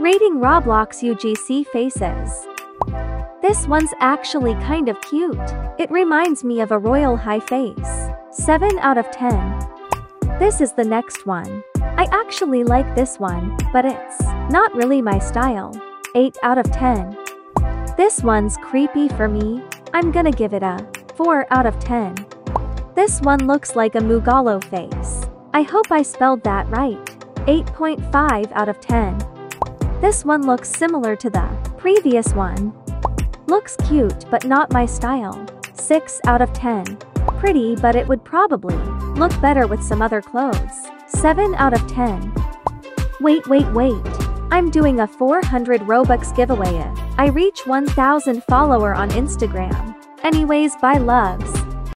Rating Roblox UGC faces. This one's actually kind of cute. It reminds me of a Royale High face. 7 out of 10. This is the next one. I actually like this one, but it's not really my style. 8 out of 10. This one's creepy for me. I'm gonna give it a 4 out of 10. This one looks like a Mugalo face. I hope I spelled that right. 8.5 out of 10. This one looks similar to the previous one. Looks cute but not my style. 6 out of 10. Pretty but it would probably look better with some other clothes. 7 out of 10. Wait wait wait. I'm doing a 400 Robux giveaway if I reach 1000 follower on Instagram. Anyways bye loves.